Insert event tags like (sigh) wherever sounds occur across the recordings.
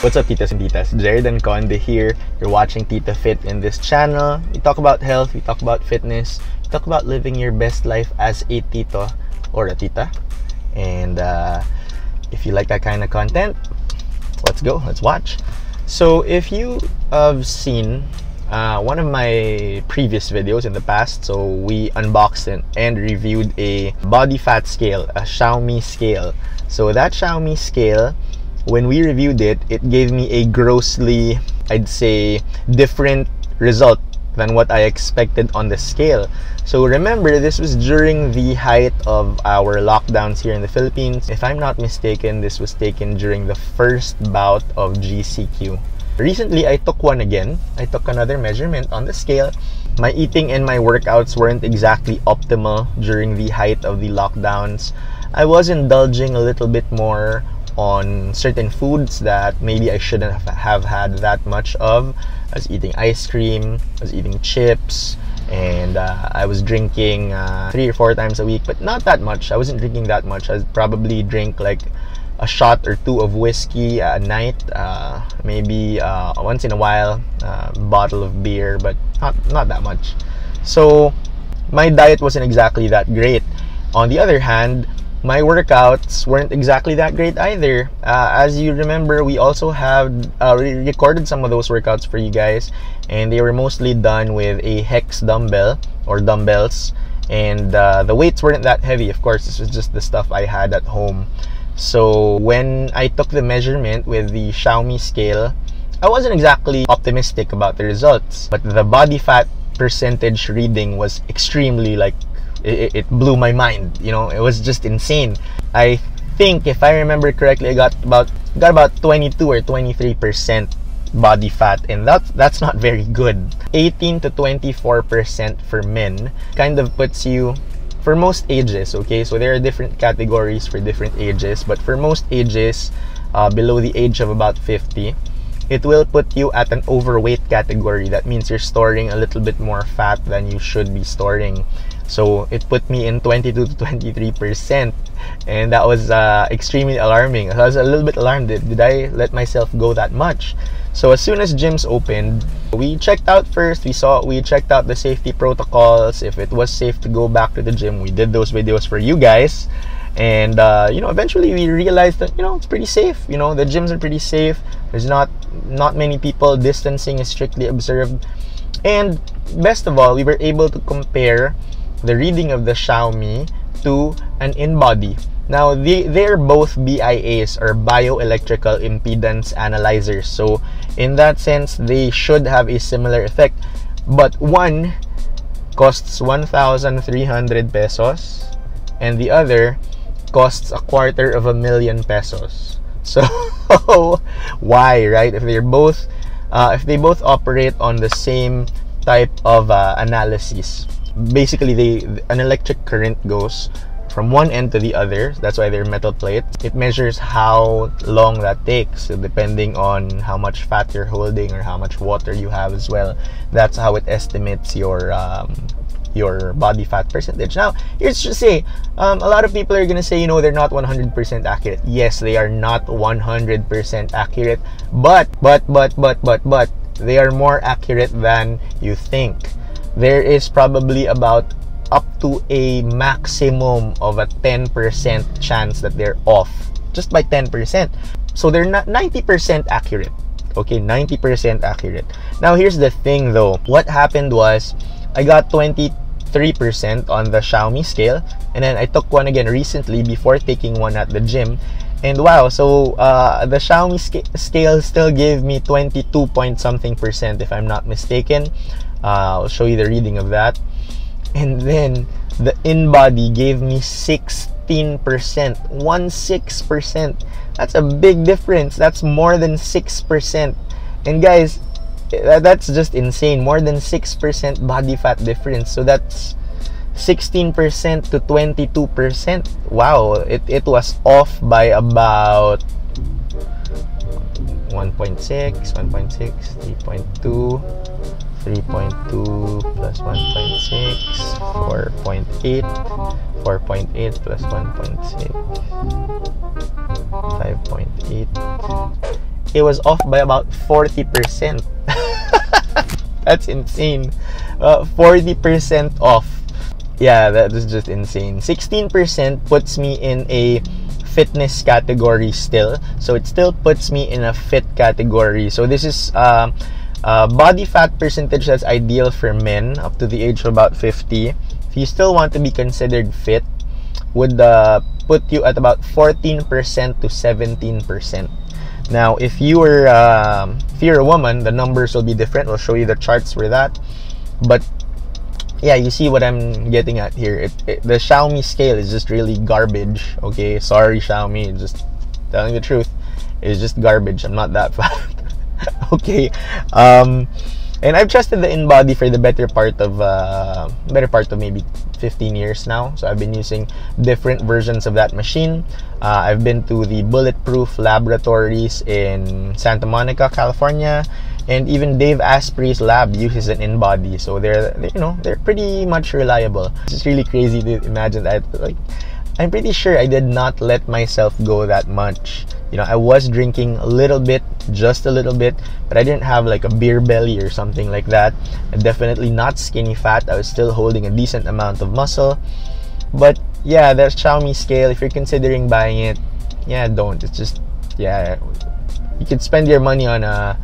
What's up, titas and titas? Jeredan Conde here. You're watching Tito Fit in this channel. We talk about health, we talk about fitness, we talk about living your best life as a tito or a tita. And uh, if you like that kind of content, let's go, let's watch. So, if you have seen uh, one of my previous videos in the past, so we unboxed and, and reviewed a body fat scale, a Xiaomi scale. So, that Xiaomi scale when we reviewed it, it gave me a grossly, I'd say, different result than what I expected on the scale. So remember, this was during the height of our lockdowns here in the Philippines. If I'm not mistaken, this was taken during the first bout of GCQ. Recently, I took one again. I took another measurement on the scale. My eating and my workouts weren't exactly optimal during the height of the lockdowns. I was indulging a little bit more on certain foods that maybe I shouldn't have had that much of. I was eating ice cream, I was eating chips, and uh, I was drinking uh, three or four times a week, but not that much. I wasn't drinking that much. I probably drink like a shot or two of whiskey a night, uh, maybe uh, once in a while, a uh, bottle of beer, but not not that much. So my diet wasn't exactly that great. On the other hand, my workouts weren't exactly that great either. Uh, as you remember, we also have uh, recorded some of those workouts for you guys, and they were mostly done with a hex dumbbell or dumbbells, and uh, the weights weren't that heavy. Of course, this was just the stuff I had at home. So when I took the measurement with the Xiaomi scale, I wasn't exactly optimistic about the results, but the body fat percentage reading was extremely like it, it blew my mind. You know, it was just insane. I think if I remember correctly, I got about got about 22 or 23 percent body fat and that's that's not very good 18 to 24 percent for men kind of puts you for most ages okay so there are different categories for different ages but for most ages uh, below the age of about 50 it will put you at an overweight category that means you're storing a little bit more fat than you should be storing so it put me in 22 to 23 percent, and that was uh, extremely alarming. I was a little bit alarmed. Did, did I let myself go that much? So as soon as gyms opened, we checked out first. We saw we checked out the safety protocols. If it was safe to go back to the gym, we did those videos for you guys. And uh, you know, eventually we realized that you know it's pretty safe. You know, the gyms are pretty safe. There's not not many people. Distancing is strictly observed. And best of all, we were able to compare the reading of the Xiaomi to an InBody. Now, they, they're both BIAs or bioelectrical impedance analyzers. So, in that sense, they should have a similar effect. But one costs 1,300 pesos and the other costs a quarter of a million pesos. (laughs) So, why, right? If they're both, uh, if they both operate on the same type of uh, analysis, basically they an electric current goes from one end to the other. That's why they're metal plates. It measures how long that takes, depending on how much fat you're holding or how much water you have as well. That's how it estimates your um, your body fat percentage. Now, here's to say, um, a lot of people are gonna say, you know, they're not 100% accurate. Yes, they are not 100% accurate, but but but but but but they are more accurate than you think there is probably about up to a maximum of a 10% chance that they're off just by 10%. So they're not 90% accurate. Okay, 90% accurate. Now here's the thing though. What happened was I got 23% on the Xiaomi scale and then I took one again recently before taking one at the gym and wow so uh, the xiaomi sc- scale still gave me 22 point something percent if i'm not mistaken uh, I'll show you the reading of that. And then the InBody gave me 16%, 1-6%. That's a big difference. That's more than 6%. And guys, that's just insane. More than 6% body fat difference. So that's 16% to 22%. Wow, it, it was off by about 1.6, 1.6, 3.2, 3.2 plus 1.6 4.8 4.8 plus 1.6 5.8 it was off by about 40%. (laughs) That's insane. Uh, 40% off. Yeah, that is just insane. 16% puts me in a fitness category still. So it still puts me in a fit category. So this is uh, uh, body fat percentage that's ideal for men up to the age of about 50. If you still want to be considered fit, would uh, put you at about 14% to 17%. Now, if you were uh, if you're a woman, the numbers will be different. We'll show you the charts for that. But yeah, you see what I'm getting at here. It, it, the Xiaomi scale is just really garbage. Okay, sorry Xiaomi, just telling the truth. It's just garbage. I'm not that (laughs) fat. (laughs) okay. Um, and I've trusted the InBody for the better part of uh, better part of maybe 15 years now. So I've been using different versions of that machine. Uh, I've been to the Bulletproof laboratories in Santa Monica, California, and even Dave Asprey's lab uses an InBody. So they're, they, you know they're pretty much reliable. It's really crazy to imagine that. Like I'm pretty sure I did not let myself go that much. You know, I was drinking a little bit, just a little bit, but I didn't have like a beer belly or something like that. definitely not skinny fat. I was still holding a decent amount of muscle. But yeah, that Xiaomi scale, if you're considering buying it, yeah, don't. It's just, yeah, you could spend your money on uh,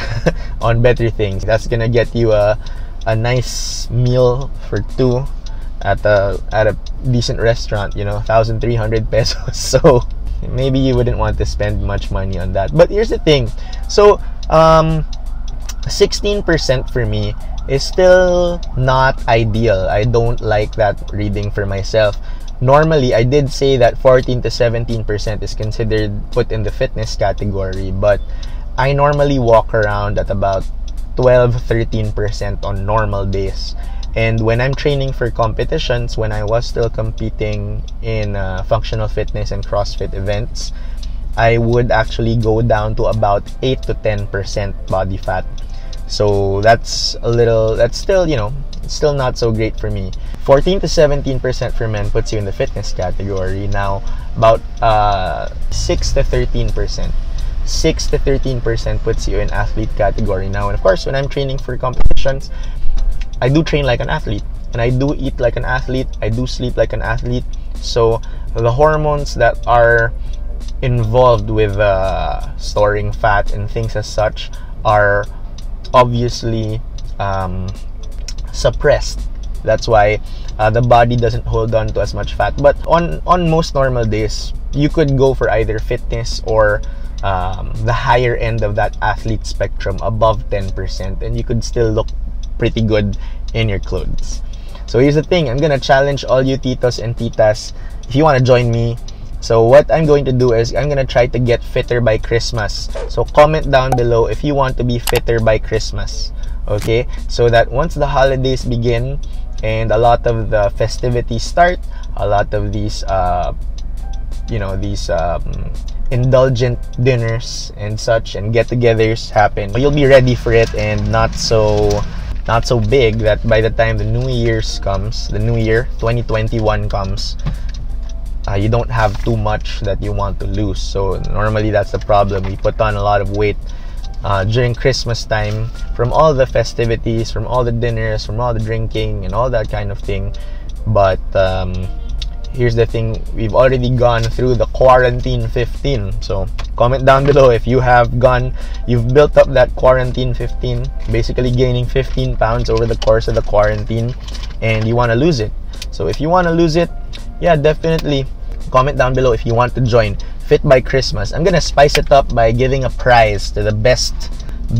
(laughs) on better things. That's gonna get you a a nice meal for two at a at a decent restaurant, you know, 1300 pesos. (laughs) So maybe you wouldn't want to spend much money on that. But here's the thing. So, um 16% for me is still not ideal. I don't like that reading for myself. Normally, I did say that 14 to 17% is considered put in the fitness category, but I normally walk around at about 12 13% on normal days. And when I'm training for competitions, when I was still competing in uh, functional fitness and CrossFit events, I would actually go down to about 8 to 10% body fat. So that's a little, that's still, you know, still not so great for me. 14 to 17% for men puts you in the fitness category. Now, about uh, 6 to 13%. 6 to 13% puts you in athlete category now. And of course, when I'm training for competitions, I do train like an athlete and I do eat like an athlete. I do sleep like an athlete. So the hormones that are involved with uh, storing fat and things as such are obviously um, suppressed. That's why uh, the body doesn't hold on to as much fat. But on on most normal days, you could go for either fitness or um, the higher end of that athlete spectrum, above 10%, and you could still look pretty good in your clothes. So here's the thing, I'm gonna challenge all you titos and titas if you wanna join me. So what I'm going to do is I'm gonna try to get fitter by Christmas. So comment down below if you want to be fitter by Christmas. Okay, so that once the holidays begin and a lot of the festivities start, a lot of these, uh, you know, these um, indulgent dinners and such and get-togethers happen, you'll be ready for it and not so not so big that by the time the new year's comes the new year 2021 comes uh, you don't have too much that you want to lose. So normally that's the problem. We put on a lot of weight uh, during christmas time from all the festivities from all the dinners from all the drinking and all that kind of thing. But um, here's the thing we've already gone through the quarantine 15 so comment down below if you have gone you've built up that quarantine 15 basically gaining 15 pounds over the course of the quarantine and you want to lose it. So if you want to lose it yeah definitely comment down below if you want to join fit by christmas. I'm gonna spice it up by giving a prize to the best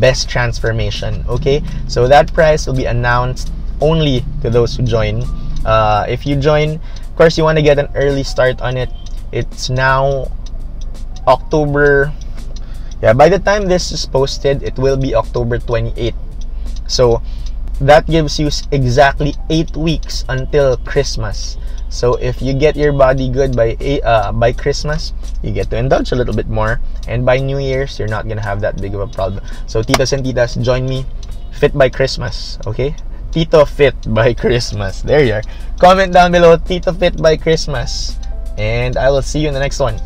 best transformation okay? So that prize will be announced only to those who join. Uh, if you join of course you want to get an early start on it. It's now october yeah by the time this is posted it will be october 28th so that gives you exactly eight weeks until christmas. So if you get your body good by uh, by christmas you get to indulge a little bit more and by new year's you're not gonna have that big of a problem. So titas and titas join me fit by christmas okay Tito Fit by Christmas. There you are. Comment down below, Tito Fit by Christmas. And I will see you in the next one.